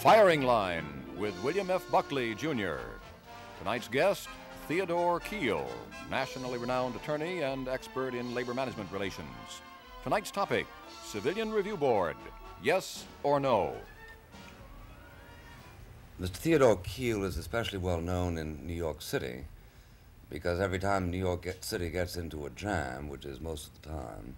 Firing Line with William F. Buckley, Jr. Tonight's guest, Theodore Kheel, nationally renowned attorney and expert in labor management relations. Tonight's topic Civilian Review Board Yes or No? Mr. Theodore Kheel is especially well known in New York City because every time New York City gets into a jam, which is most of the time,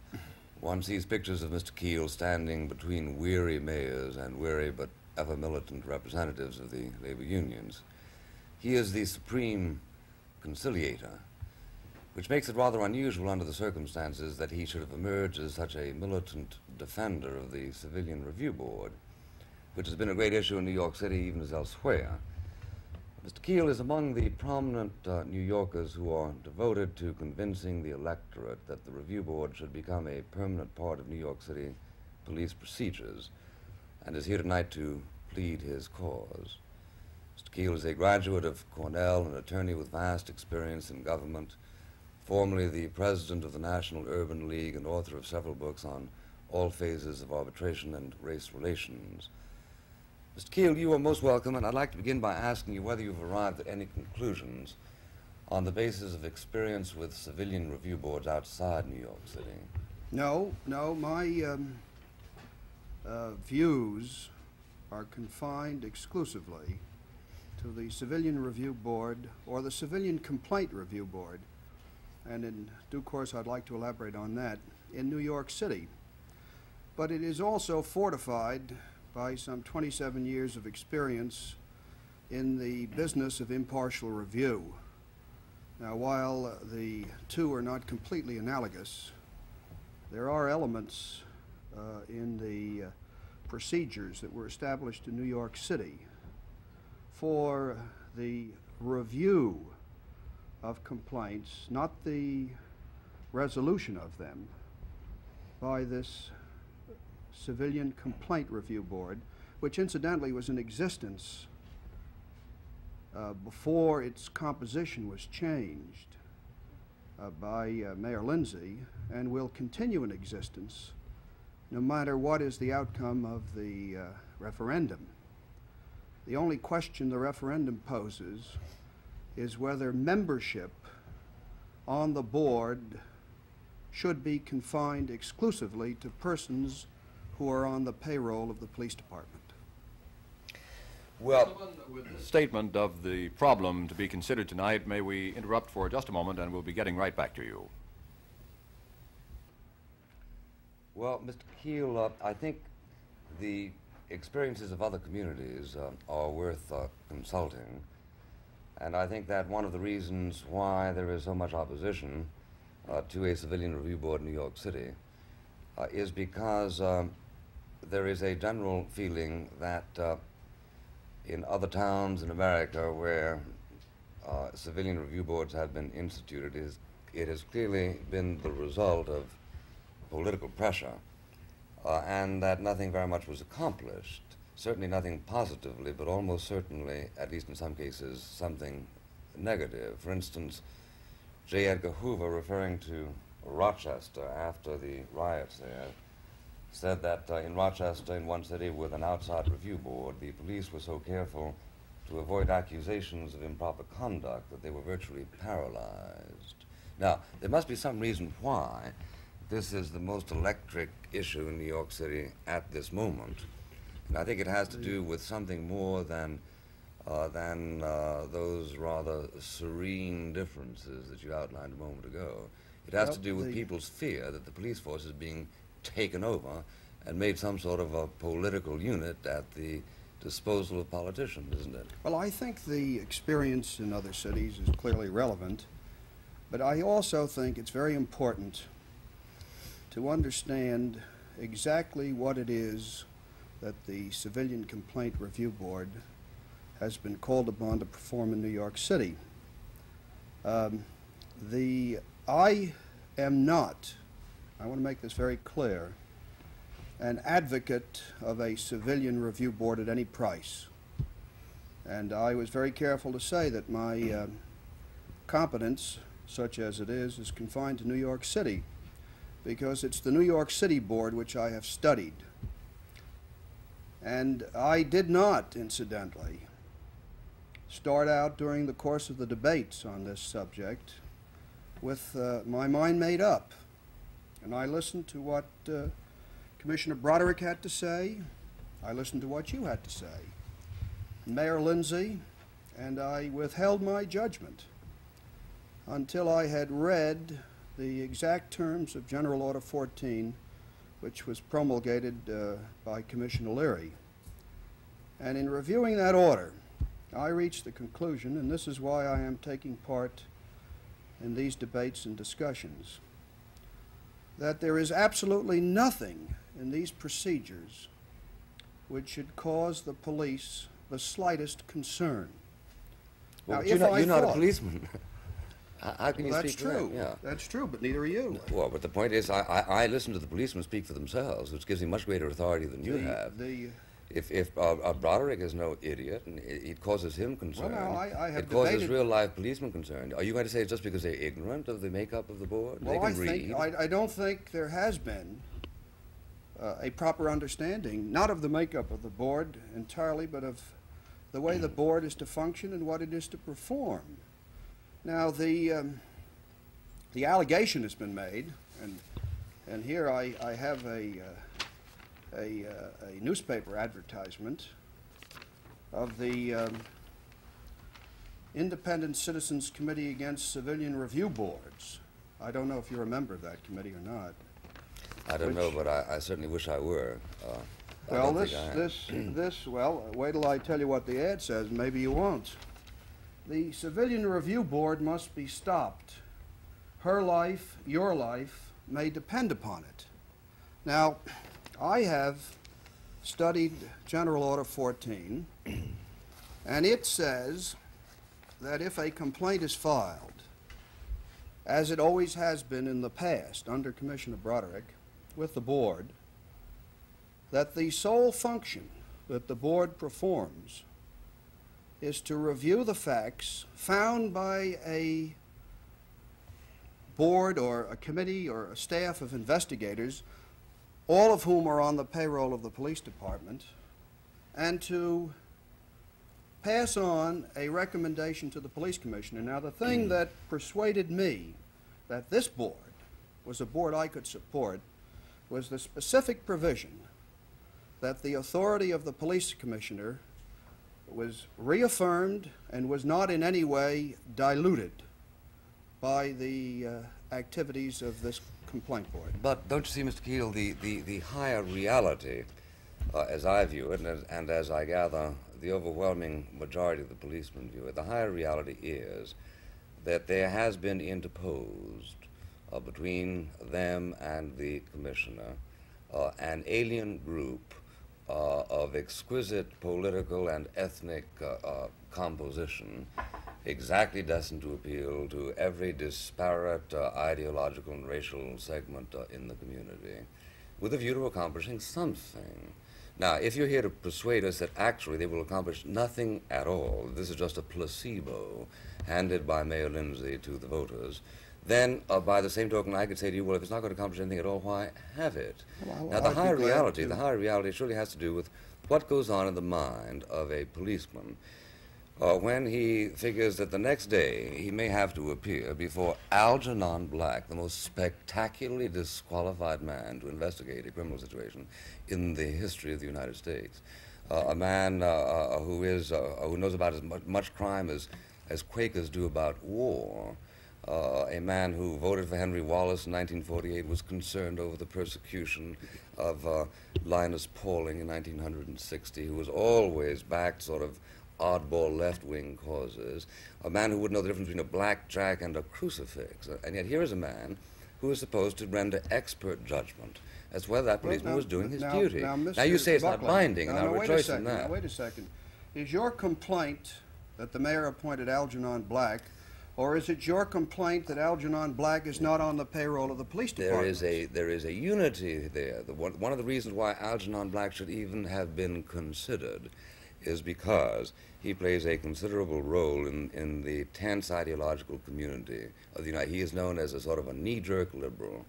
one sees pictures of Mr. Kheel standing between weary mayors and weary but ever militant representatives of the labor unions. He is the supreme conciliator, which makes it rather unusual under the circumstances that he should have emerged as such a militant defender of the Civilian Review Board, which has been a great issue in New York City even as elsewhere. Mr. Kheel is among the prominent uh, New Yorkers who are devoted to convincing the electorate that the Review Board should become a permanent part of New York City police procedures and is here tonight to plead his cause. Mr. Kheel is a graduate of Cornell, an attorney with vast experience in government, formerly the president of the National Urban League and author of several books on all phases of arbitration and race relations. Mr. Kheel, you are most welcome, and I'd like to begin by asking you whether you've arrived at any conclusions on the basis of experience with civilian review boards outside New York City. No, no, my um, uh, views are confined exclusively to the Civilian Review Board or the Civilian Complaint Review Board. And in due course, I'd like to elaborate on that in New York City. But it is also fortified by some 27 years of experience in the business of impartial review. Now, while the two are not completely analogous, there are elements in the uh, procedures that were established in New York City for the review of complaints, not the resolution of them, by this Civilian Complaint Review Board, which incidentally was in existence uh, before its composition was changed uh, by uh, Mayor Lindsay and will continue in existence no matter what is the outcome of the uh, referendum. The only question the referendum poses is whether membership on the board should be confined exclusively to persons who are on the payroll of the police department. Well, With the statement of the problem to be considered tonight, may we interrupt for just a moment and we'll be getting right back to you. Well, Mr. Kheel, uh, I think the experiences of other communities uh, are worth uh, consulting. And I think that one of the reasons why there is so much opposition uh, to a civilian review board in New York City uh, is because um, there is a general feeling that uh, in other towns in America where civilian review boards have been instituted, is, it has clearly been the result of political pressure, uh, and that nothing very much was accomplished. Certainly nothing positively, but almost certainly, at least in some cases, something negative. For instance, J. Edgar Hoover, referring to Rochester after the riots there, said that uh, in Rochester, in one city with an outside review board, the police were so careful to avoid accusations of improper conduct that they were virtually paralyzed. Now, there must be some reason why this is the most electric issue in New York City at this moment. And I think it has to do with something more than, uh, than uh, those rather serene differences that you outlined a moment ago. It has Well, to do with people's fear that the police force is being taken over and made some sort of a political unit at the disposal of politicians, isn't it? Well, I think the experience in other cities is clearly relevant, but I also think it's very important to understand exactly what it is that the Civilian Complaint Review Board has been called upon to perform in New York City. Um, the I am not, I want to make this very clear, an advocate of a civilian review board at any price. And I was very careful to say that my uh, competence, such as it is, is confined to New York City. Because it's the New York City Board which I have studied. And I did not, incidentally, start out during the course of the debates on this subject with uh, my mind made up. And I listened to what uh, Commissioner Broderick had to say. I listened to what you had to say. Mayor Lindsay, and I withheld my judgment until I had read the exact terms of General Order 14, which was promulgated uh, by Commissioner Leary. And in reviewing that order, I reached the conclusion, and this is why I am taking part in these debates and discussions, that there is absolutely nothing in these procedures which should cause the police the slightest concern. Well, Now, you're if not, you're not a policeman. How- can you Well, that's speak for them? true. Yeah. That's true, but neither are you. Well, but the point is, I, I, I listen to the policemen speak for themselves, which gives me much greater authority than you the, have. The, If, if uh, uh, Broderick is no idiot, and it, it causes him concern, now, I- I have it causes debated- real life policemen concern. Are you going to say it's just because they're ignorant of the makeup of the board? well, they I can read. think I, I don't think there has been uh, a proper understanding, not of the makeup of the board entirely, but of the way the board is to function and what it is to perform. Now, the um, the allegation has been made, and and here I, I have a uh, a, uh, a newspaper advertisement of the um, Independent Citizens Committee Against Civilian Review Boards. I don't know if you're a member of that committee or not. I don't know, but I, I certainly wish I were. Uh, Well, this, I am. this, this, well, wait till I tell you what the ad says, maybe you won't. The Civilian Review Board must be stopped. Her life, your life, may depend upon it. Now, I have studied General Order 14, and it says that if a complaint is filed, as it always has been in the past under Commissioner Broderick, with the board, that the sole function that the board performs is to review the facts found by a board or a committee or a staff of investigators, all of whom are on the payroll of the police department, and to pass on a recommendation to the police commissioner. Now, the thing that persuaded me that this board was a board I could support was the specific provision that the authority of the police commissioner was reaffirmed and was not in any way diluted by the uh, activities of this complaint board. But don't you see, Mr. Kheel, the, the, the higher reality, uh, as I view it, and as, and as I gather the overwhelming majority of the policemen view it, the higher reality is that there has been interposed uh, between them and the commissioner uh, an alien group uh, of exquisite political and ethnic uh, uh, composition, exactly destined to appeal to every disparate uh, ideological and racial segment uh, in the community, with a view to accomplishing something. Now, if you're here to persuade us that actually they will accomplish nothing at all, this is just a placebo handed by Mayor Lindsay to the voters, then uh, by the same token, I could say to you, well, if it's not going to accomplish anything at all, why have it? Well, now, the higher reality, the higher reality surely has to do with what goes on in the mind of a policeman uh, when he figures that the next day he may have to appear before Algernon Black, the most spectacularly disqualified man to investigate a criminal situation in the history of the United States. Uh, a man uh, uh, who is uh, who knows about as much, much crime as as Quakers do about war. Uh, a man who voted for Henry Wallace in 1948 was concerned over the persecution of uh, Linus Pauling in 1960, who was always backed sort of oddball left-wing causes. A man who would know the difference between a blackjack and a crucifix. Uh, And yet here is a man who is supposed to render expert judgment as to whether that Well, policeman now- was doing his now- duty. Now, you say it's not binding, and now, I'll now, rejoice second, in that. Now, wait a second. Is your complaint that the mayor appointed Algernon Black, or is it your complaint that Algernon Black is not on the payroll of the police department? is a there is a unity there. The one, one of the reasons why Algernon Black should even have been considered is because he plays a considerable role in, in the tense ideological community of the United. He is known as a sort of a knee-jerk liberal,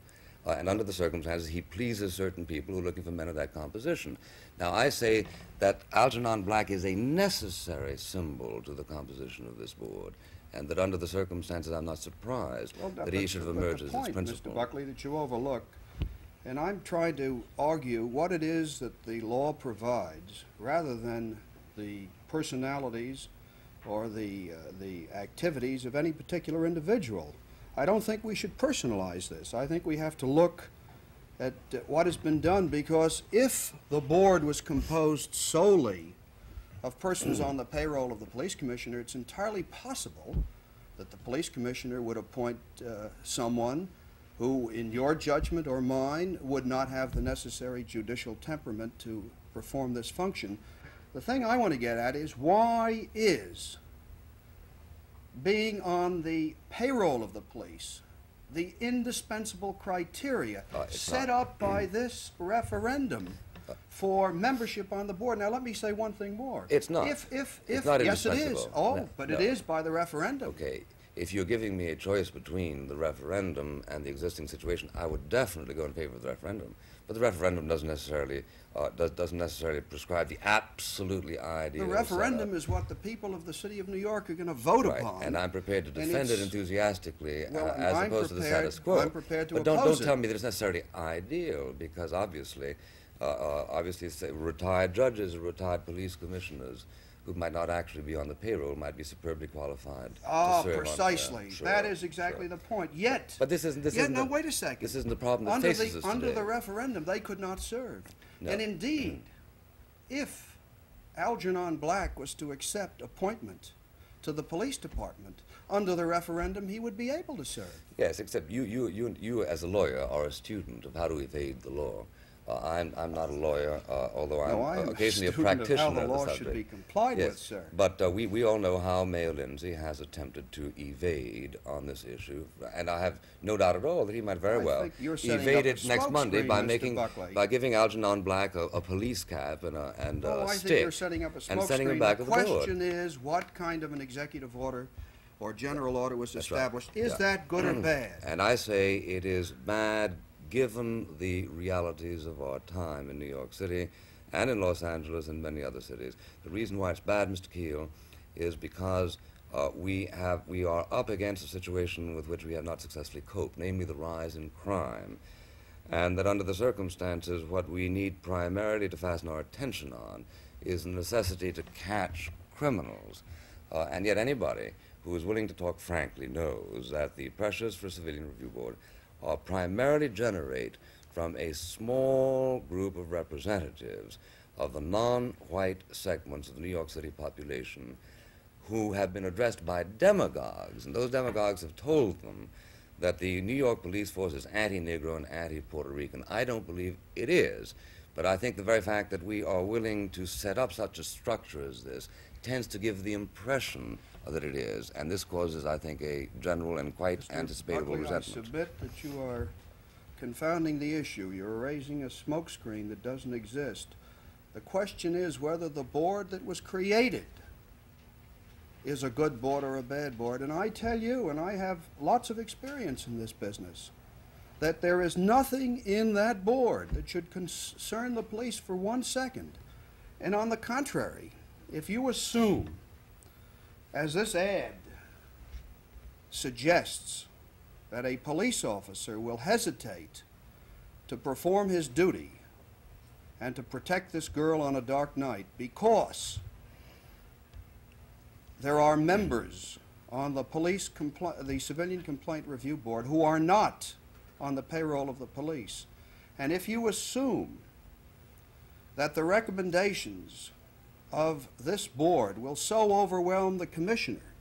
uh, and under the circumstances, he pleases certain people who are looking for men of that composition. Now, I say that Algernon Black is a necessary symbol to the composition of this board, and that under the circumstances, I'm not surprised Well, that but- he should have emerged as its point, principal. Mr. Buckley, that you overlook, and I'm trying to argue what it is that the law provides, rather than the personalities or the, uh, the activities of any particular individual. I don't think we should personalize this. I think we have to look at uh, what has been done, because if the board was composed solely of persons on the payroll of the police commissioner, it's entirely possible that the police commissioner would appoint uh, someone who, in your judgment or mine, would not have the necessary judicial temperament to perform this function. The thing I want to get at is why is being on the payroll of the police the indispensable criteria Uh, set not. up by this referendum for membership on the board. Now, let me say one thing more. It's not. If, if, It's if, not yes, it is. Oh, No, but no. it is by the referendum. Okay, if you're giving me a choice between the referendum and the existing situation, I would definitely go in favor of the referendum. But the referendum doesn't necessarily uh, does, doesn't necessarily prescribe the absolutely ideal. The referendum setup. is what the people of the city of New York are going to vote right, upon. and I'm prepared to defend it enthusiastically uh, Well, and as I'm opposed to the status quo. I'm prepared to but don't don't tell me that it's necessarily ideal because obviously, uh, uh, obviously, say, retired judges or retired police commissioners who might not actually be on the payroll might be superbly qualified. Ah, to serve on- precisely. uh, that sure, is exactly sure. the point. Yet, But this isn't. This yet, isn't. now the, wait a second. This isn't the problem that under faces the us under today. the referendum, they could not serve. No. And indeed, if Algernon Black was to accept appointment to the police department under the referendum, he would be able to serve. Yes, except you, you, you, you as a lawyer are a student of how to evade the law. Uh, I'm, I'm not a lawyer, uh, although I'm, No, I am uh, a occasionally a, student of how practitioner the law the should be complied yes, with, sir. But uh, we, we all know how Mayor Lindsay has attempted to evade on this issue, and I have no doubt at all that he might very I well think you're setting evade it next Monday by Mr. making Buckley. by giving Algernon Black a, a police cap and a and Oh, a I stick setting up a and sending him back The to the board. question is, what kind of an executive order or general order was That's right. established? Is Yeah. that good or bad? And I say it is bad given the realities of our time in New York City and in Los Angeles and many other cities. The reason why it's bad, Mr. Kheel, is because uh, we have we are up against a situation with which we have not successfully coped, namely the rise in crime. And that under the circumstances, what we need primarily to fasten our attention on is the necessity to catch criminals. Uh, and yet, anybody who is willing to talk frankly knows that the pressures for a civilian review board are primarily generate from a small group of representatives of the non-white segments of the New York City population who have been addressed by demagogues, and those demagogues have told them that the New York police force is anti-Negro and anti-Puerto Rican. I don't believe it is, but I think the very fact that we are willing to set up such a structure as this tends to give the impression that it is, and this causes, I think, a general and quite Mr. anticipatable Buckley, I submit that you are confounding the issue. You're raising a smokescreen that doesn't exist. The question is whether the board that was created is a good board or a bad board. And I tell you, and I have lots of experience in this business, that there is nothing in that board that should concern the police for one second. And on the contrary, if you assume, as this ad suggests, that a police officer will hesitate to perform his duty and to protect this girl on a dark night because there are members on the police the civilian complaint review board who are not on the payroll of the police. And if you assume that the recommendations of this board will so overwhelm the commissioner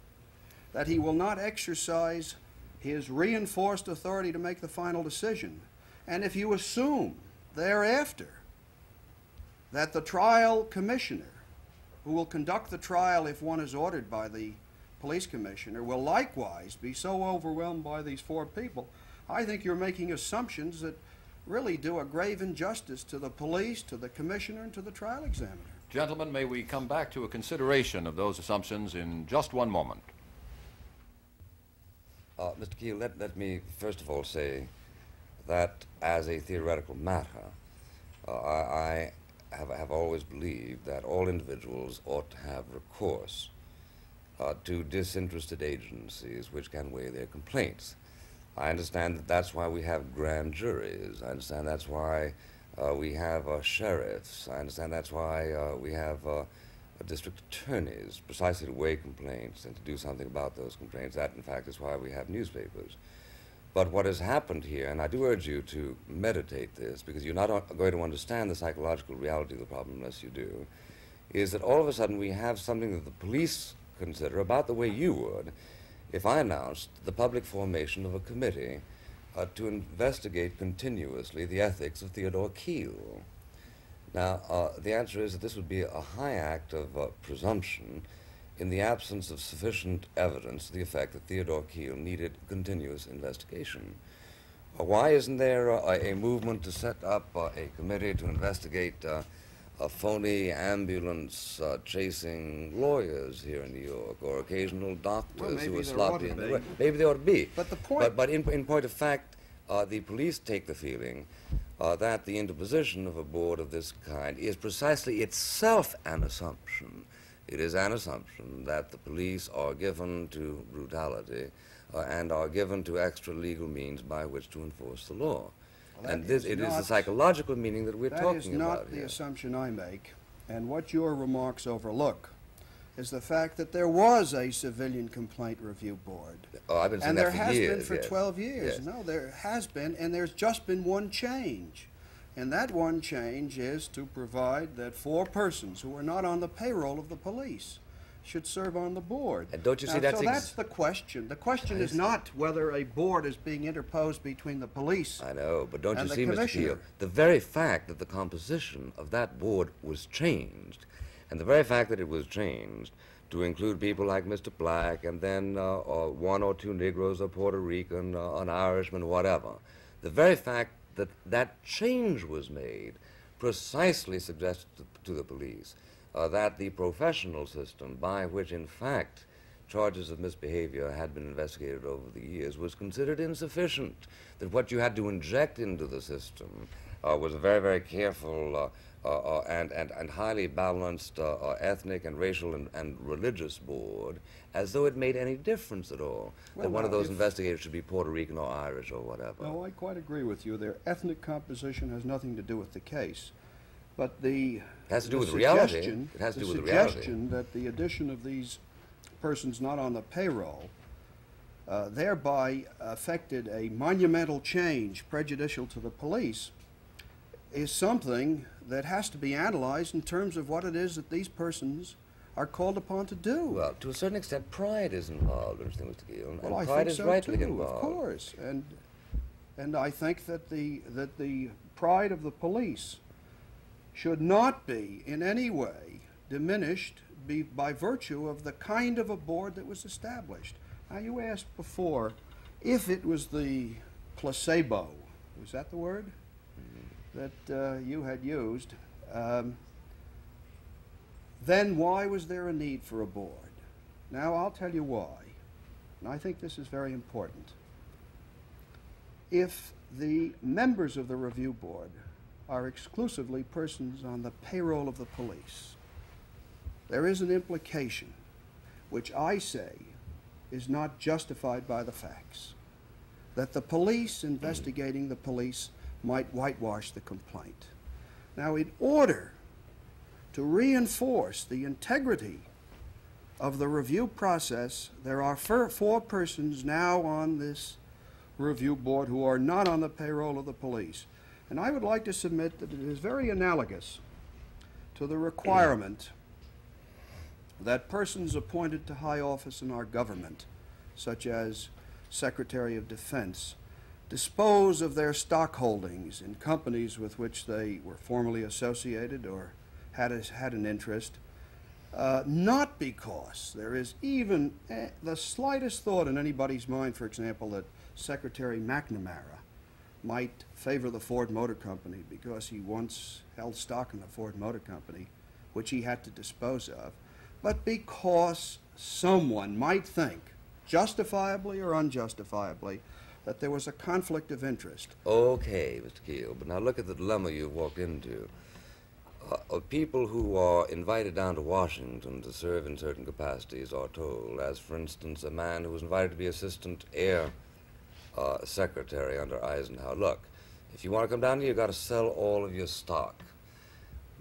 that he will not exercise his reinforced authority to make the final decision. And if you assume thereafter that the trial commissioner, who will conduct the trial if one is ordered by the police commissioner, will likewise be so overwhelmed by these four people, I think you're making assumptions that really do a grave injustice to the police, to the commissioner, and to the trial examiner. Gentlemen, may we come back to a consideration of those assumptions in just one moment. Uh, Mr. Kheel, let, let me first of all say that as a theoretical matter, uh, I, I have, have always believed that all individuals ought to have recourse uh, to disinterested agencies which can weigh their complaints. I understand that that's why we have grand juries. I understand that's why uh, we have uh, sheriffs. I understand that's why uh, we have uh, district attorneys, precisely to weigh complaints and to do something about those complaints. That, in fact, is why we have newspapers. But what has happened here, and I do urge you to meditate this, because you're not going to understand the psychological reality of the problem unless you do, is that all of a sudden we have something that the police consider about the way you would if I announced the public formation of a committee uh, to investigate continuously the ethics of Theodore Kheel. Now, uh, the answer is that this would be a high act of uh, presumption in the absence of sufficient evidence to the effect that Theodore Kheel needed continuous investigation. Uh, why isn't there uh, a movement to set up uh, a committee to investigate a phony ambulance uh, chasing lawyers here in New York or occasional doctors well, who are sloppy in the. Maybe there ought to be. But the point. But, but in, in point of fact, uh, the police take the feeling uh, that the interposition of a board of this kind is precisely itself an assumption. It is an assumption that the police are given to brutality uh, and are given to extra legal means by which to enforce the law. And this, is it is the psychological meaning that we're that talking is about not the here. assumption I make. And what your remarks overlook is the fact that there was a civilian complaint review board. Oh, I've been saying that. and that there for has years, been for yes. 12 years. Yes. No, there has been, and there's just been one change. And that one change is to provide that four persons who are not on the payroll of the police should serve on the board. And don't you see Now, that's so that's the question. The question is not whether a board is being interposed between the police. I know, but don't you see, Mr. Kheel, the very fact that the composition of that board was changed, and the very fact that it was changed to include people like Mr. Black, and then uh, uh, one or two Negroes, a Puerto Rican, uh, an Irishman, whatever, the very fact that that change was made precisely suggested to, to the police uh, that the professional system by which, in fact, charges of misbehavior had been investigated over the years was considered insufficient. That what you had to inject into the system uh, was a very, very careful uh, uh, uh, and, and, and highly balanced uh, ethnic and racial and, and religious board, as though it made any difference at all. Well, that one of those investigators should be Puerto Rican or Irish or whatever. No, I quite agree with you. Their ethnic composition has nothing to do with the case. But the has to do with reality. It has to the do with reality. suggestion that the addition of these persons not on the payroll uh, thereby affected a monumental change prejudicial to the police is something that has to be analyzed in terms of what it is that these persons are called upon to do. Well, to a certain extent, pride is involved, Mr. Mr. Gill, and Well, I pride think is so rightly too, involved. of course, and and I think that the that the pride of the police should not be in any way diminished be, by virtue of the kind of a board that was established. Now, you asked before if it was the placebo. Was that the word that uh, you had used? Um, then why was there a need for a board? Now, I'll tell you why. And I think this is very important. If the members of the review board are exclusively persons on the payroll of the police, there is an implication, which I say is not justified by the facts, that the police investigating the police might whitewash the complaint. Now, in order to reinforce the integrity of the review process, there are four persons now on this review board who are not on the payroll of the police. And I would like to submit that it is very analogous to the requirement that persons appointed to high office in our government, such as Secretary of Defense, dispose of their stock holdings in companies with which they were formerly associated or had, a, had an interest, uh, not because there is even eh, the slightest thought in anybody's mind, for example, that Secretary McNamara might favor the Ford Motor Company because he once held stock in the Ford Motor Company, which he had to dispose of, but because someone might think, justifiably or unjustifiably, that there was a conflict of interest. Okay, Mr. Kheel, but now look at the dilemma you've walked into. Uh, people who are invited down to Washington to serve in certain capacities are told, as for instance, a man who was invited to be assistant air uh, secretary under Eisenhower. Look, if you want to come down here, you've got to sell all of your stock.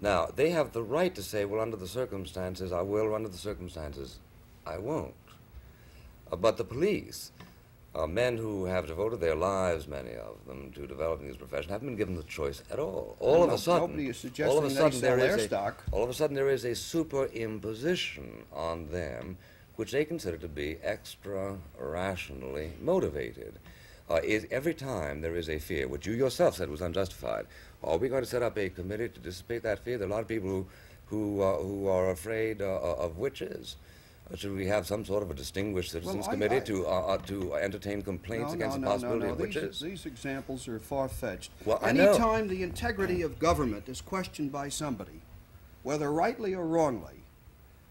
Now, they have the right to say, well, under the circumstances, I will, under the circumstances, I won't. Uh, but the police, uh, men who have devoted their lives, many of them, to developing this profession, haven't been given the choice at all. All of no- a sudden, nobody is all of a sudden there is a, stock. all of a sudden there is a superimposition on them, which they consider to be extra rationally motivated. Uh, is every time there is a fear, which you yourself said was unjustified, are we going to set up a committee to dissipate that fear? There are a lot of people who, who, uh, who are afraid uh, of witches. Uh, should we have some sort of a distinguished citizens I- committee I- to, uh, uh, to entertain complaints No, against no, the possibility no, of witches? these examples are far-fetched. Well, I know. Anytime the integrity of government is questioned by somebody, whether rightly or wrongly,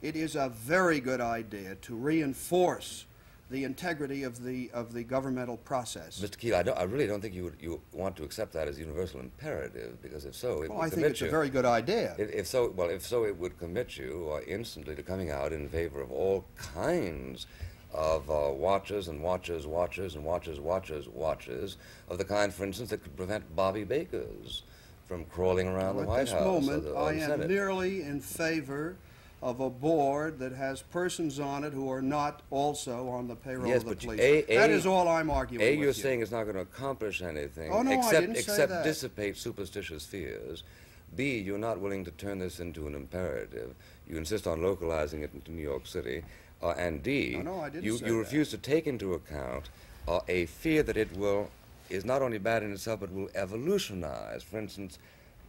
it is a very good idea to reinforce the integrity of the of the governmental process. Mr. Kheel, I, don't, I really don't think you would you want to accept that as universal imperative, because if so, it well, would I think it's you. a very good idea. If, if so, well, if so, it would commit you uh, instantly to coming out in favor of all kinds of uh, watches and watches, watches and watches, watches, watches of the kind, for instance, that could prevent Bobby Bakers from crawling around the At White this House. or moment, the, or I am Senate. merely in favor of a board that has persons on it who are not also on the payroll Yes, of the police. A- that A- is all I'm arguing A, you're you. saying it's not going to accomplish anything Oh, no, I except, except that. dissipate superstitious fears. B, you're not willing to turn this into an imperative. You insist on localizing it into New York City. Uh, and D, No, no, I didn't you, you that. refuse to take into account uh, a fear that it will is not only bad in itself, but will evolutionize. For instance,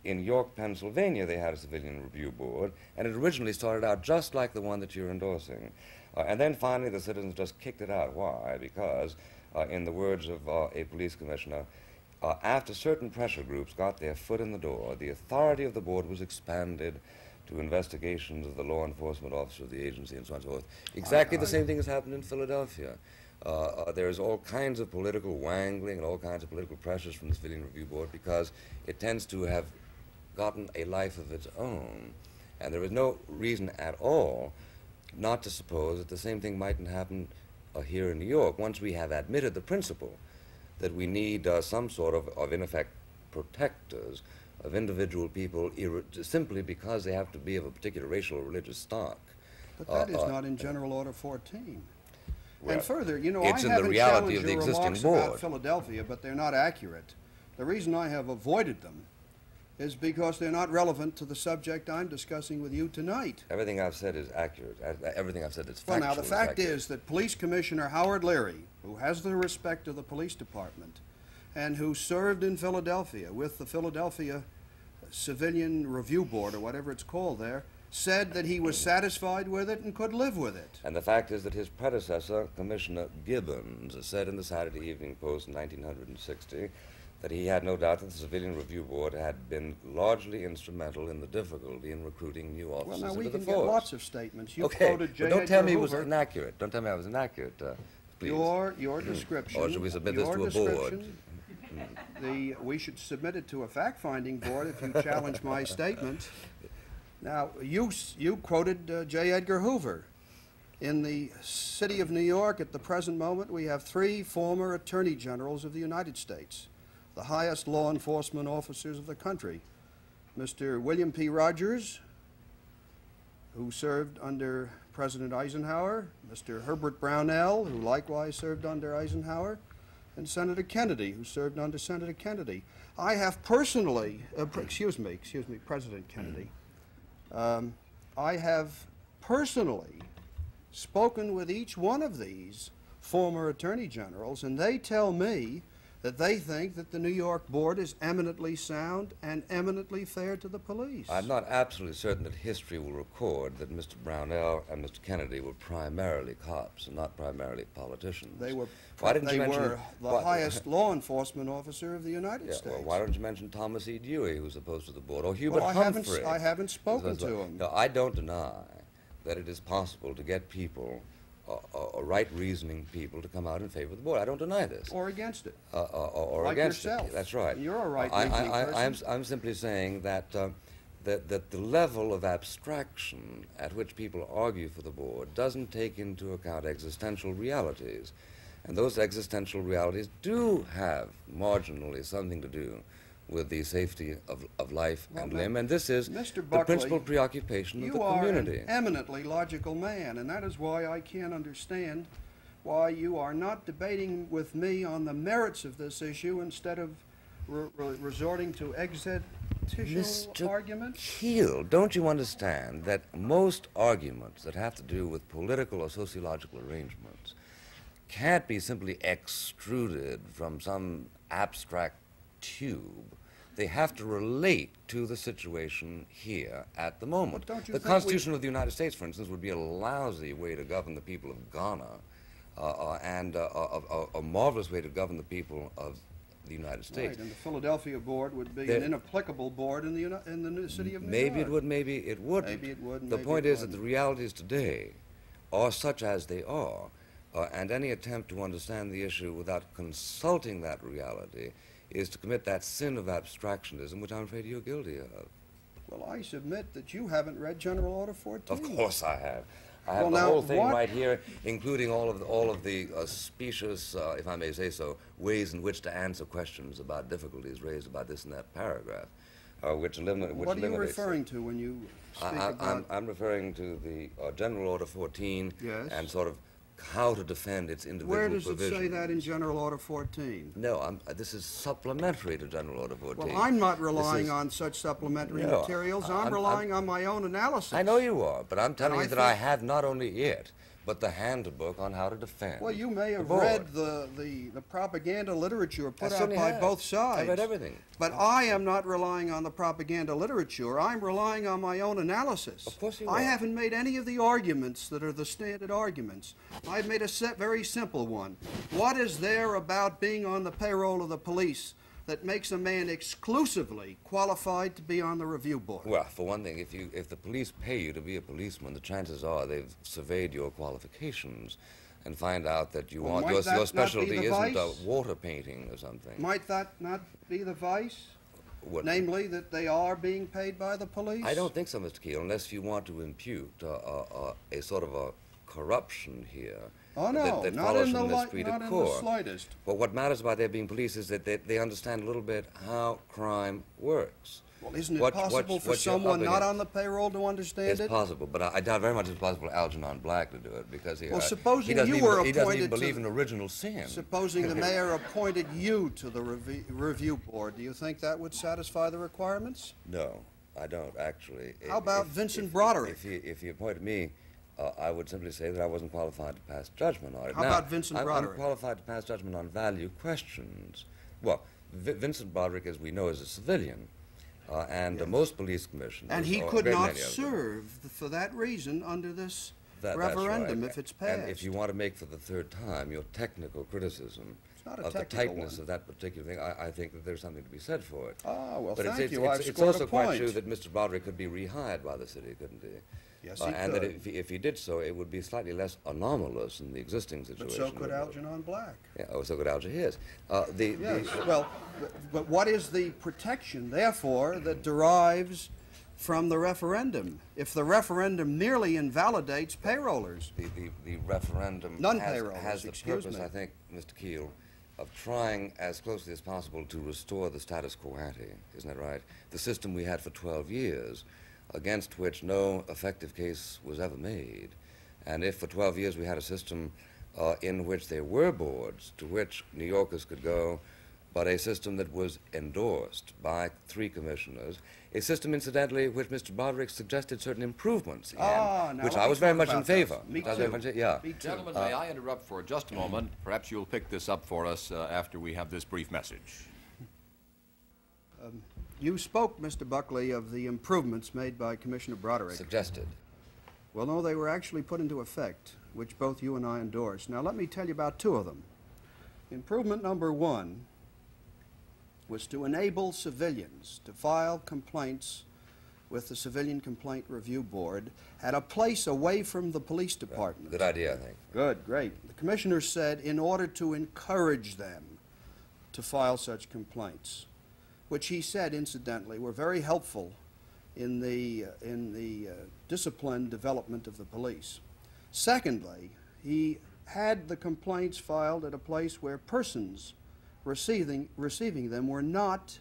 in York, Pennsylvania, they had a civilian review board, and it originally started out just like the one that you're endorsing. Uh, and then finally, the citizens just kicked it out. Why? Because, uh, in the words of uh, a police commissioner, uh, after certain pressure groups got their foot in the door, the authority of the board was expanded to investigations of the law enforcement officer of the agency and so on and so forth. Exactly the same thing has happened in Philadelphia. Uh, uh, there's all kinds of political wangling and all kinds of political pressures from the Civilian Review Board because it tends to have gotten a life of its own. And there is no reason at all not to suppose that the same thing mightn't happen uh, here in New York once we have admitted the principle that we need uh, some sort of, of, in effect, protectors of individual people simply because they have to be of a particular racial or religious stock. But that is uh, uh, not in General Order 14. Well, and further, you know, it's I in the haven't reality challenged of the your existing remarks about. Philadelphia, but they're not accurate. The reason I have avoided them is because they're not relevant to the subject I'm discussing with you tonight. Everything I've said is accurate. Uh, Everything I've said is Well, factual. now, the fact accurate. is that Police Commissioner Howard Leary, who has the respect of the police department and who served in Philadelphia with the Philadelphia Civilian Review Board, or whatever it's called there, said that he was satisfied with it and could live with it. And the fact is that his predecessor, Commissioner Gibbons, said in the Saturday Evening Post in 1960 that he had no doubt that the Civilian Review Board had been largely instrumental in the difficulty in recruiting new officers Well, now we into can the get force. lots of statements. You okay, quoted J. but don't tell me it was inaccurate. Don't tell me I was inaccurate, uh, please. Your, your description. Or should we submit this to a board? The, we should submit it to a fact-finding board if you challenge my statement. Now, you, you quoted uh, J. Edgar Hoover. In the city of New York, at the present moment, we have three former attorney generals of the United States, the highest law enforcement officers of the country. Mr. William P. Rogers, who served under President Eisenhower, Mr. Herbert Brownell, who likewise served under Eisenhower, and Senator Kennedy, who served under Senator Kennedy. I have personally, uh, excuse me, excuse me, President Kennedy. Um, I have personally spoken with each one of these former attorney generals, and they tell me that they think that the New York board is eminently sound and eminently fair to the police. I'm not absolutely certain that history will record that Mr. Brownell and Mr. Kennedy were primarily cops and not primarily politicians. They were, Why didn't they you mention were the highest law enforcement officer of the United Yeah, States. well, why don't you mention Thomas E. Dewey, who's opposed to the board, or Hubert Well, I haven't? I haven't spoken uh, to him. No, I don't deny that it is possible to get people right reasoning people to come out in favor of the board. I don't deny this. Or against it. Uh, uh, or Like against yourself. it. That's right. You're a right I, reasoning I, I, person. I'm, I'm simply saying that, uh, that, that the level of abstraction at which people argue for the board doesn't take into account existential realities. And those existential realities do have marginally something to do with the safety of, of life Well, and limb. And this is Mr. the principal preoccupation of the community. You are an eminently logical man, and that is why I can't understand why you are not debating with me on the merits of this issue instead of re- re- resorting to exegetical Mr. arguments. Kheel, don't you understand that most arguments that have to do with political or sociological arrangements can't be simply extruded from some abstract tube? They have to relate to the situation here at the moment. Don't you the Constitution of the United States, for instance, would be a lousy way to govern the people of Ghana, uh, uh, and uh, a, a, marvelous way to govern the people of the United States. Right, and the Philadelphia board would be There- an inapplicable board in the, uni- in the new city of New Maybe York. it would, maybe it wouldn't. Maybe it would, The maybe point is that the realities today are such as they are, uh, and any attempt to understand the issue without consulting that reality is to commit that sin of abstractionism, which I'm afraid you're guilty of. Well, I submit that you haven't read General Order 14. Of course I have. I have Well, the now, whole thing what- right here, including all of the, all of the uh, specious, uh, if I may say so, ways in which to answer questions about difficulties raised about this and that paragraph, uh, which limit. Which What are you referring to when you speak I, I, about... I'm, I'm referring to the uh, General Order 14 Yes. and sort of how to defend its individual Where does it say that in General Order 14? No, I'm, uh, this is supplementary to General Order 14. Well, I'm not relying is- on such supplementary No, materials. I'm- I'm, I'm- relying on my own analysis. I know you are, but I'm telling I you that I have not only it, but the handbook on how to defend. Well, you may have board. read the, the, the propaganda literature put out by have. both sides. I read everything. But I am not relying on the propaganda literature. I'm relying on my own analysis. Of course you I are. haven't made any of the arguments that are the standard arguments. I've made a set, very simple one. What is there about being on the payroll of the police that makes a man exclusively qualified to be on the review board? Well, for one thing, if you if the police pay you to be a policeman, the chances are they've surveyed your qualifications and find out that you Well, want might your, your specialty isn't uh, water painting or something. Might that not be the vice? What- Namely, that they are being paid by the police? I don't think so, Mr. Kheel, unless you want to impute uh, uh, uh, a sort of a corruption here. Oh, no, that, that not in the li- not in the slightest. But what matters about there being police is that they, they understand a little bit how crime works. Well, isn't it What- possible what- for someone not on the payroll to understand It's it? It's possible, but I, I doubt very much it's possible for Algernon Black to do it because he, Well, uh, supposing he you even, were he doesn't even appointed to- believe in original sin. Supposing the mayor appointed you to the revi- review board, do you think that would satisfy the requirements? No, I don't actually. How If- about if- Vincent if- Broderick? If you, if you appointed me, uh, I would simply say that I wasn't qualified to pass judgment on it. How Now, about Vincent I'm, Broderick? I'm qualified to pass judgment on value questions. Well, Vi- Vincent Broderick, as we know, is a civilian, uh, and uh, most police commissioners, And he could not many of them, serve for that reason under this that- referendum right. if it's passed. And if you want to make for the third time your technical criticism It's not a of the tightness one. of that particular thing, I, I think that there's something to be said for it. Ah, well, but thank it's, it's, you. It's, I've it's scored a also quite true that Mr. Broderick could be rehired by the city, couldn't he? Yes, Uh, he and that if he, if he did so, it would be slightly less anomalous in the existing situation. But so could Algernon Black. Yeah, oh, so could Alger his. Uh, the, Yes, the, well, but- what is the protection, therefore, that derives from the referendum? If the referendum merely invalidates payrollers, the, the, the referendum has, has the purpose, me. I think, Mr. Kheel, of trying as closely as possible to restore the status quo ante. Isn't that right? The system we had for 12 years, against which no effective case was ever made. And if for 12 years we had a system uh, in which there were boards to which New Yorkers could go, but a system that was endorsed by three commissioners, a system, incidentally, which Mr. Broderick suggested certain improvements in, now which I was very much in favor. those. Me Which very too. much- yeah. Me too. Gentlemen, may I interrupt for just a moment? Perhaps you'll pick this up for us uh, after we have this brief message. you spoke, Mr. Buckley, of the improvements made by Commissioner Broderick. Suggested. Well, no, they were actually put into effect, which both you and I endorsed. Now, let me tell you about two of them. Improvement number one was to enable civilians to file complaints with the Civilian Complaint Review Board at a place away from the police department. Good idea, I think. Good, great. The commissioner said in order to encourage them to file such complaints, which he said, incidentally, were very helpful in the, uh, in the uh, discipline development of the police. Secondly, he had the complaints filed at a place where persons receiving, receiving them were not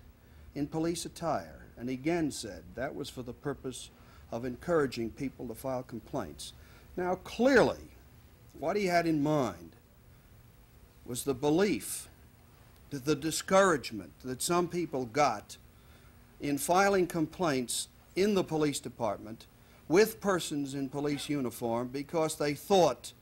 in police attire. And he again said that was for the purpose of encouraging people to file complaints. Now, clearly, what he had in mind was the belief that the discouragement that some people got in filing complaints in the police department with persons in police uniform because they thought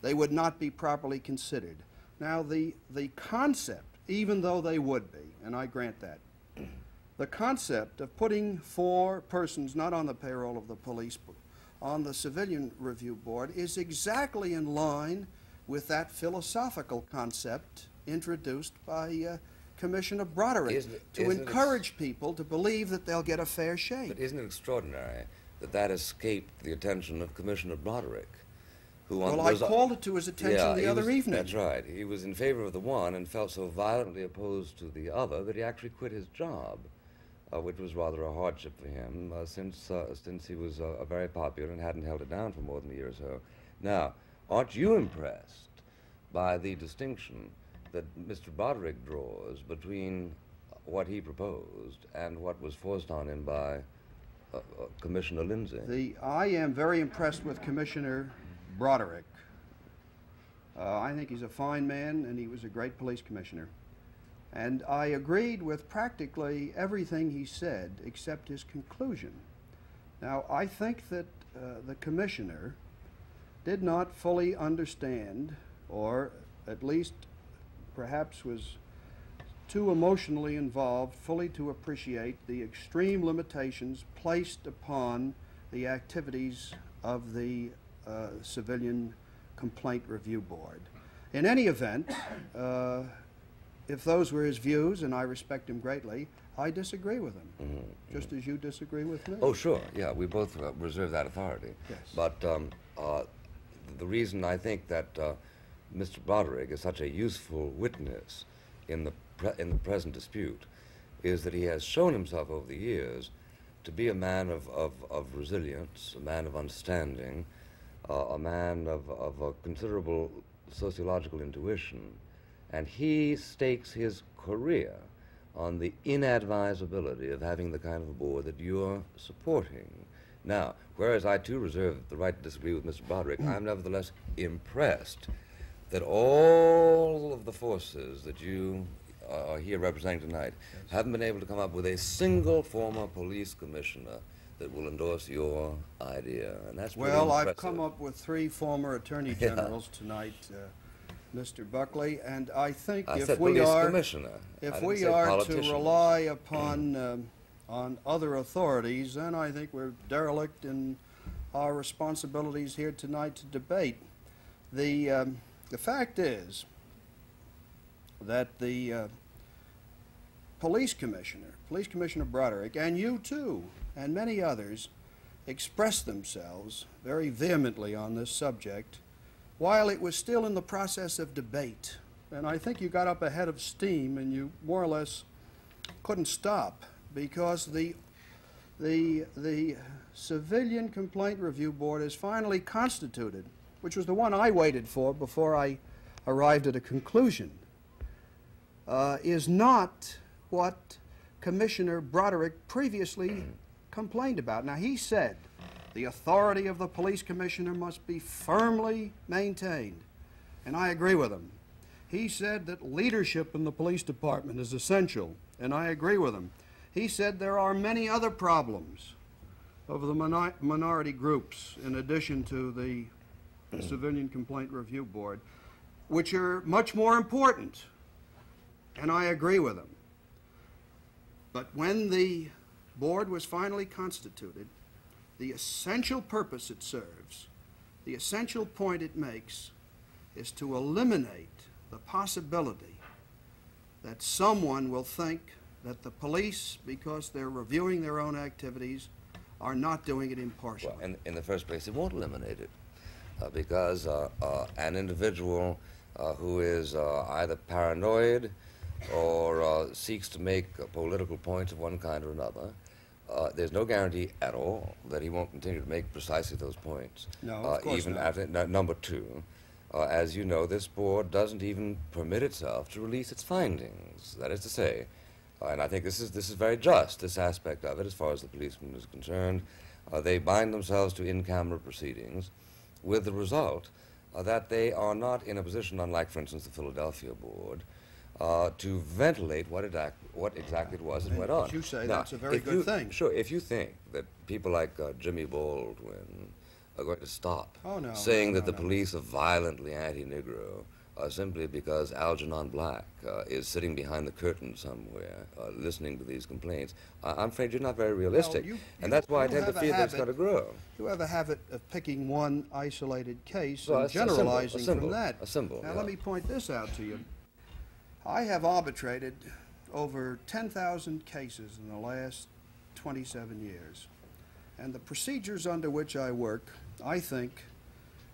they would not be properly considered. Now, the, the concept, even though they would be, and I grant that, the concept of putting four persons not on the payroll of the police but on the civilian review board is exactly in line with that philosophical concept introduced by uh, Commissioner Broderick Isn't to isn't encourage people to believe that they'll get a fair shake. But isn't it extraordinary that that escaped the attention of Commissioner Broderick, who Well, I called it to his attention Yeah, the other was- evening. That's right. He was in favor of the one and felt so violently opposed to the other that he actually quit his job, uh, which was rather a hardship for him uh, since uh, since he was uh, very popular and hadn't held it down for more than a year or so. Now, aren't you impressed by the distinction that Mr. Broderick draws between what he proposed and what was forced on him by uh, uh, Commissioner Lindsay? The, I am very impressed with Commissioner Broderick. Uh, I think he's a fine man, and he was a great police commissioner. And I agreed with practically everything he said except his conclusion. Now, I think that uh, the commissioner did not fully understand, or at least perhaps was too emotionally involved fully to appreciate the extreme limitations placed upon the activities of the uh, Civilian Complaint Review Board. In any event, uh, if those were his views, and I respect him greatly, I disagree with him, just as you disagree with me. Oh, sure. Yeah, we both uh, reserve that authority. Yes. But um, uh, the reason I think that uh, Mr. Broderick is such a useful witness in the in the present dispute is that he has shown himself over the years to be a man of, of, of resilience, a man of understanding, a man of, of a considerable sociological intuition, and he stakes his career on the inadvisability of having the kind of a board that you're supporting. Now, whereas I too reserve the right to disagree with Mr. Broderick, I'm nevertheless impressed that all of the forces that you uh, are here representing tonight haven't been able to come up with a single former police commissioner that will endorse your idea, and that's Well, I've come up with three former attorney Yeah. generals tonight, uh, Mr. Buckley, and I think I if we are. If we are to rely upon, um, on other authorities, then I think we're derelict in our responsibilities here tonight to debate. The, um, the fact is that the uh, police commissioner, Police Commissioner Broderick, and you too, and many others, expressed themselves very vehemently on this subject while it was still in the process of debate. And I think you got up ahead of steam and you more or less couldn't stop because the, the, the Civilian Complaint Review Board is finally constituted, which was the one I waited for before I arrived at a conclusion, uh, is not what Commissioner Broderick previously complained about. Now, he said the authority of the police commissioner must be firmly maintained, and I agree with him. He said that leadership in the police department is essential, and I agree with him. He said there are many other problems of the minor- minority groups in addition to the Civilian Complaint Review Board, which are much more important, and I agree with him. But when the board was finally constituted, the essential purpose it serves, the essential point it makes, is to eliminate the possibility that someone will think that the police, because they're reviewing their own activities, are not doing it impartially. Well, in, in the first place, it won't eliminate it uh, because uh, uh, an individual uh, who is uh, either paranoid or uh, seeks to make political points of one kind or another, there's no guarantee at all that he won't continue to make precisely those points. No, of course even not. after n- number two. as you know, this board doesn't even permit itself to release its findings. That is to say, uh, and I think this is, this is very just, this aspect of it, as far as the policeman is concerned. Uh, they bind themselves to in camera proceedings with the result uh, that they are not in a position, unlike, for instance, the Philadelphia board, uh, to ventilate what, it ac- what exactly it was that And went on. as you say, Now, that's a very good you- thing. Sure, if you think that people like uh, Jimmy Baldwin are going to stop Oh, no, saying no, that no, the no. police are violently anti-Negro uh, simply because Algernon Black uh, is sitting behind the curtain somewhere uh, listening to these complaints, I- I'm afraid you're not very realistic. you- you- and that's why I tend to fear that it's going to grow. You have a habit of picking one isolated case Well, and it's a symbol, a generalizing symbol, from that. a symbol, Now, yeah. let me point this out to you. I have arbitrated over 10,000 cases in the last 27 years. And the procedures under which I work, I think,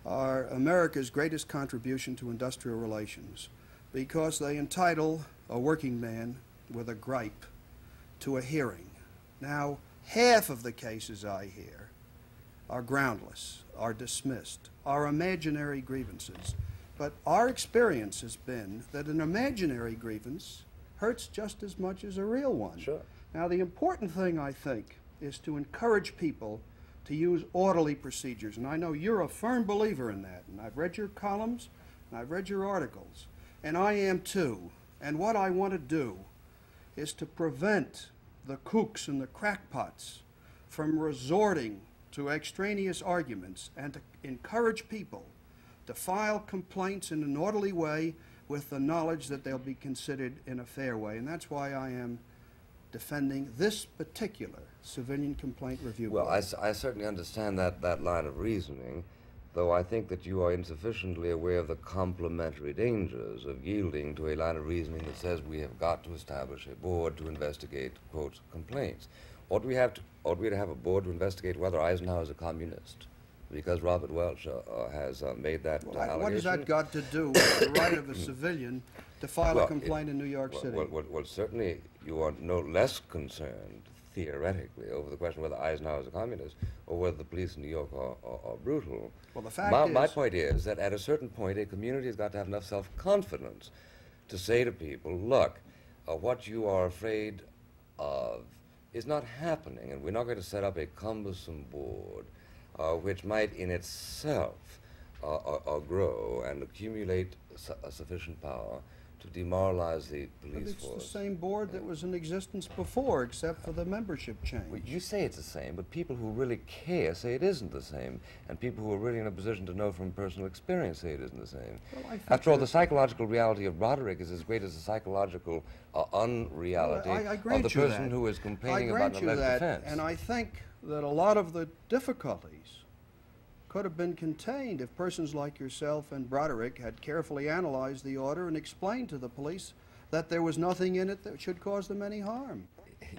are America's greatest contribution to industrial relations because they entitle a working man with a gripe to a hearing. Now, half of the cases I hear are groundless, are dismissed, are imaginary grievances. But our experience has been that an imaginary grievance hurts just as much as a real one. Sure. Now, the important thing, I think, is to encourage people to use orderly procedures. And I know you're a firm believer in that. And I've read your columns, and I've read your articles. And I am too. And what I want to do is to prevent the kooks and the crackpots from resorting to extraneous arguments and to encourage people to file complaints in an orderly way with the knowledge that they'll be considered in a fair way. And that's why I am defending this particular civilian complaint review Well, I, I, certainly understand that, that line of reasoning, though I think that you are insufficiently aware of the complementary dangers of yielding to a line of reasoning that says we have got to establish a board to investigate, quote, complaints. Ought we, have to, ought we to have a board to investigate whether Eisenhower is a communist? Because Robert Welch uh, uh, has uh, made that Well, allegation. what has that got to do with the right of a civilian to file Well, a complaint it- in New York well, City? Well, well, well, certainly you are no less concerned, theoretically, over the question whether Eisenhower is a communist or whether the police in New York are, are, are brutal. Well, the fact my, my point is that at a certain point, a community has got to have enough self confidence to say to people, look, uh, what you are afraid of is not happening, and we're not going to set up a cumbersome board uh, which might in itself uh, uh, uh, grow and accumulate su- uh, sufficient power to demoralize the But police it's the same board that was in existence before, except for the membership change. Well, you say it's the same, but people who really care say it isn't the same, and people who are really in a position to know from personal experience say it isn't the same. Well, After all, the psychological reality of Broderick is as great as the psychological uh, unreality Well, I, I of the person who is complaining about grant an alleged offense. and I think that a lot of the difficulties could have been contained if persons like yourself and Broderick had carefully analyzed the order and explained to the police that there was nothing in it that should cause them any harm.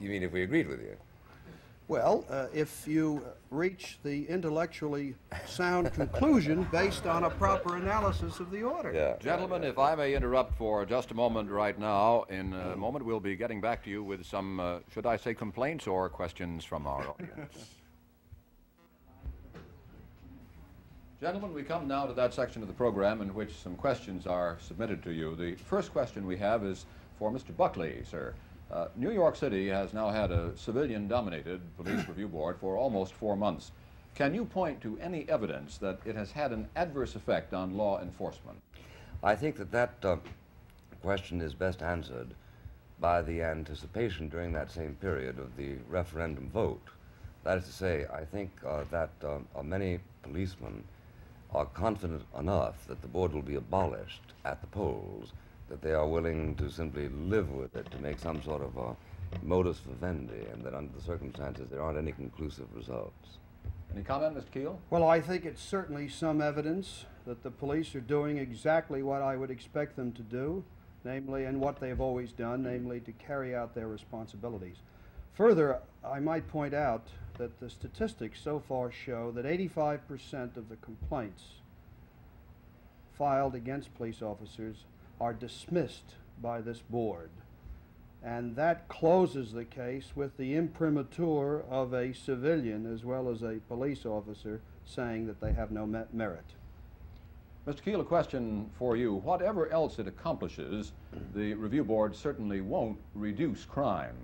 You mean if we agreed with you? Well, uh, if you reach the intellectually sound conclusion based on a proper analysis of the order. Yeah. Gentlemen, if I may interrupt for just a moment right now, in a moment we'll be getting back to you with some, uh, should I say, complaints or questions from our audience. Gentlemen, we come now to that section of the program in which some questions are submitted to you. The first question we have is for Mr. Buckley, sir. Uh, New York City has now had a civilian dominated police review board for almost four months. Can you point to any evidence that it has had an adverse effect on law enforcement? I think that that uh, question is best answered by the anticipation during that same period of the referendum vote. That is to say, I think uh, that uh, uh, many policemen are confident enough that the board will be abolished at the polls that they are willing to simply live with it to make some sort of a modus vivendi, and that under the circumstances there aren't any conclusive results. Any comment, Mr. Kheel? Well, I think it's certainly some evidence that the police are doing exactly what I would expect them to do, namely, and what they've always done, namely to carry out their responsibilities. further, I might point out that the statistics so far show that 85% of the complaints filed against police officers are dismissed by this board. And that closes the case with the imprimatur of a civilian as well as a police officer saying that they have no merit. Mr. Kheel, a question for you. Whatever else it accomplishes, the review board certainly won't reduce crime.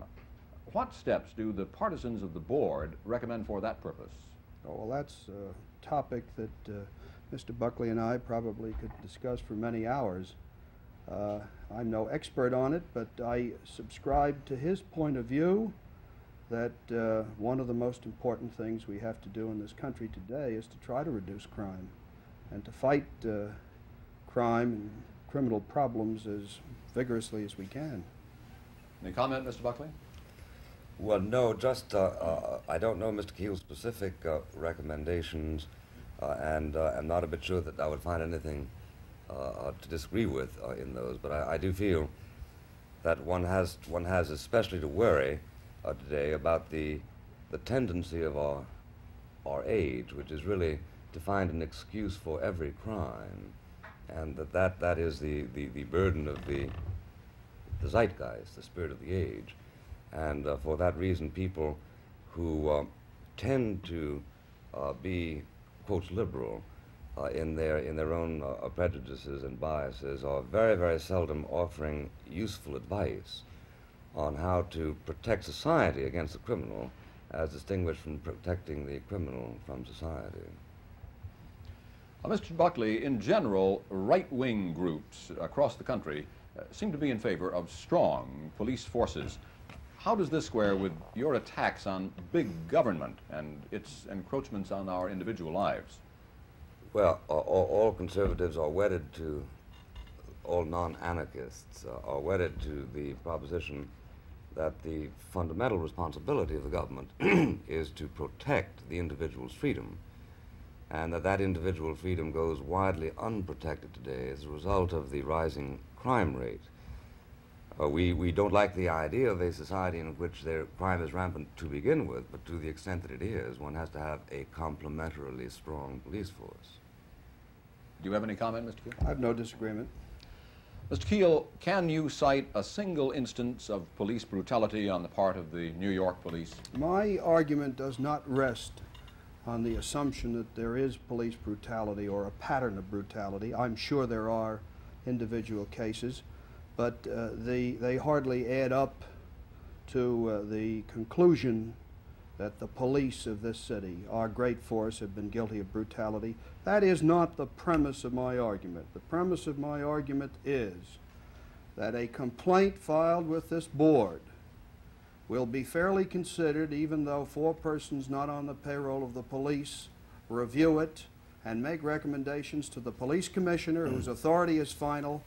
What steps do the partisans of the board recommend for that purpose? Oh, well, that's a topic that uh, Mr. Buckley and I probably could discuss for many hours. Uh, I'm no expert on it, but I subscribe to his point of view that uh, one of the most important things we have to do in this country today is to try to reduce crime and to fight uh, crime and criminal problems as vigorously as we can. Any comment, Mr. Buckley? Well, no, just uh, uh, I don't know Mr. Kheel's specific uh, recommendations, uh, and uh, I'm not a bit sure that I would find anything uh, to disagree with in those. But I, I, do feel that one has one has especially to worry today about the the tendency of our our age, which is really to find an excuse for every crime, and that that, that is the, the, the burden of the the zeitgeist, the spirit of the age. And uh, for that reason, people who uh, tend to uh, be, quote, liberal uh, in, their, in their own uh, prejudices and biases are very, very seldom offering useful advice on how to protect society against the criminal as distinguished from protecting the criminal from society. Uh, Mr. Buckley, in general, right-wing groups across the country uh, seem to be in favor of strong police forces. How does this square with your attacks on big government and its encroachments on our individual lives? Well, all, all conservatives are wedded to, all non-anarchists uh, are wedded to the proposition that the fundamental responsibility of the government is to protect the individual's freedom, and that that individual freedom goes widely unprotected today as a result of the rising crime rate. Uh, we, we don't like the idea of a society in which their crime is rampant to begin with, but to the extent that it is, one has to have a complementarily strong police force. Do you have any comment, Mr. Kheel? I have no disagreement. Mr. Kheel, can you cite a single instance of police brutality on the part of the New York police? My argument does not rest on the assumption that there is police brutality or a pattern of brutality. I'm sure there are individual cases but uh, they, they hardly add up to uh, the conclusion that the police of this city, our great force, have been guilty of brutality. That is not the premise of my argument. The premise of my argument is that a complaint filed with this board will be fairly considered even though four persons not on the payroll of the police review it and make recommendations to the police commissioner whose authority is final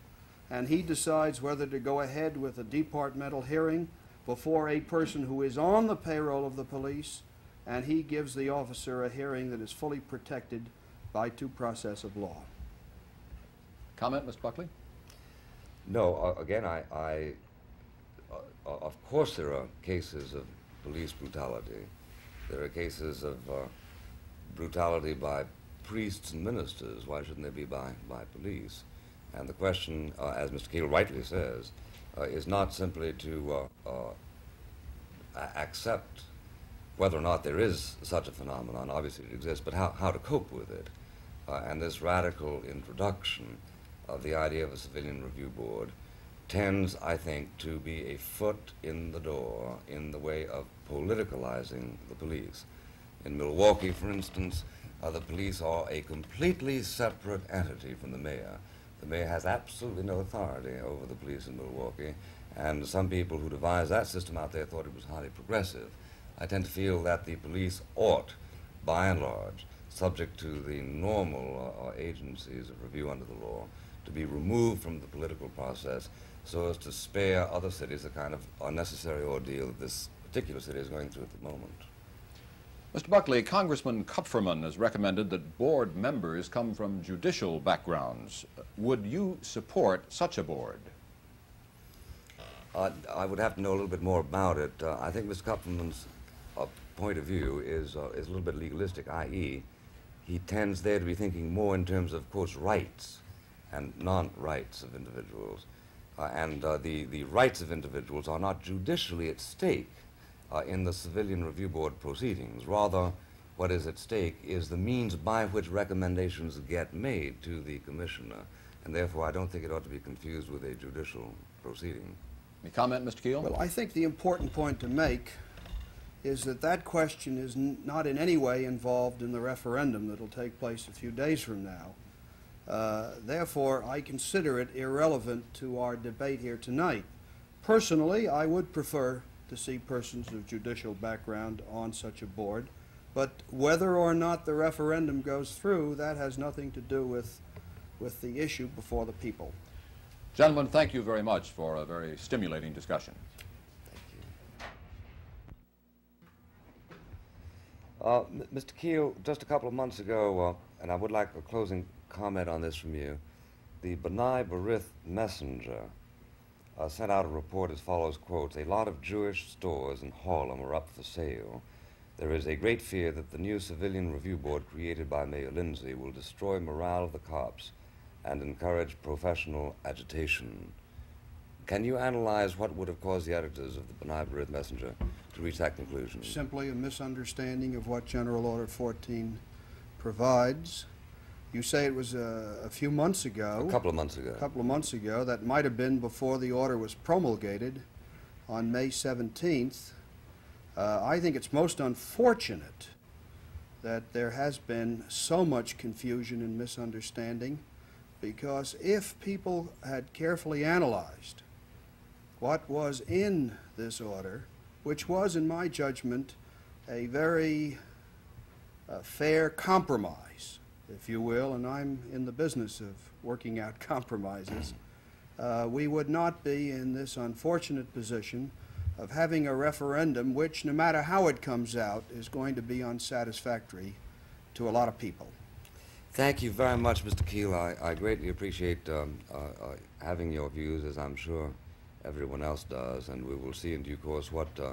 and he decides whether to go ahead with a departmental hearing before a person who is on the payroll of the police, and he gives the officer a hearing that is fully protected by due process of law. Comment, Mr. Buckley? No, uh, again, I, I uh, uh, of course there are cases of police brutality. There are cases of uh, brutality by priests and ministers. Why shouldn't they be by, by police? And the question, uh, as Mr. Kheel rightly says, uh, is not simply to uh, uh, accept whether or not there is such a phenomenon, obviously it exists, but how, how to cope with it. Uh, and this radical introduction of the idea of a civilian review board tends, I think, to be a foot in the door in the way of politicalizing the police. In Milwaukee, for instance, uh, the police are a completely separate entity from the mayor. The mayor has absolutely no authority over the police in Milwaukee, and some people who devised that system out there thought it was highly progressive. I tend to feel that the police ought, by and large, subject to the normal uh, uh, agencies of review under the law, to be removed from the political process so as to spare other cities the kind of unnecessary ordeal that this particular city is going through at the moment. Mr. Buckley, Congressman Kupferman has recommended that board members come from judicial backgrounds. Would you support such a board? Uh, I would have to know a little bit more about it. Uh, I think Mr. Kupferman's uh, point of view is, uh, is a little bit legalistic, i.e., he tends there to be thinking more in terms of, of course, rights and non-rights of individuals. Uh, and uh, the, the rights of individuals are not judicially at stake uh, in the Civilian Review Board proceedings. Rather, what is at stake is the means by which recommendations get made to the commissioner. And therefore, I don't think it ought to be confused with a judicial proceeding. Any comment, Mr. Kheel? Well, I think the important point to make is that that question is n- not in any way involved in the referendum that'll take place a few days from now. Uh, therefore, I consider it irrelevant to our debate here tonight. Personally, I would prefer to see persons of judicial background on such a board, but whether or not the referendum goes through, that has nothing to do with, with the issue before the people. Gentlemen, thank you very much for a very stimulating discussion. Uh, M- Mr. Kheel, just a couple of months ago, uh, and I would like a closing comment on this from you, the B'nai B'rith Messenger uh, sent out a report as follows, quotes, A lot of Jewish stores in Harlem are up for sale. There is a great fear that the new civilian review board created by Mayor Lindsay will destroy morale of the cops and encourage professional agitation. Can you analyze what would have caused the editors of the B'nai B'rith Messenger to reach that conclusion? Simply a misunderstanding of what General Order 14 provides. You say it was uh, a few months ago. A couple of months ago. A couple of months ago. That might have been before the order was promulgated on May 17th. Uh, I think it's most unfortunate that there has been so much confusion and misunderstanding because if people had carefully analyzed what was in this order, which was, in my judgment, a very uh, fair compromise, if you will, and I'm in the business of working out compromises, uh, we would not be in this unfortunate position of having a referendum which, no matter how it comes out, is going to be unsatisfactory to a lot of people. Thank you very much, Mr. Kheel. I, I greatly appreciate um, uh, uh, having your views, as I'm sure everyone else does, and we will see in due course what uh,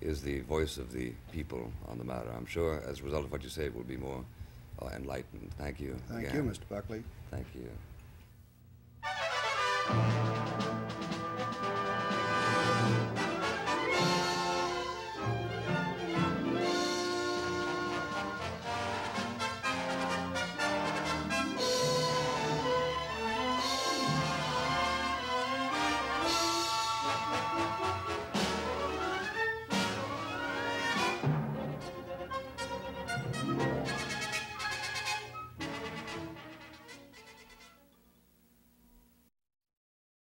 is the voice of the people on the matter. I'm sure, as a result of what you say, it will be more Oh, enlightened. Thank you. Thank again. you, Mr. Buckley. Thank you.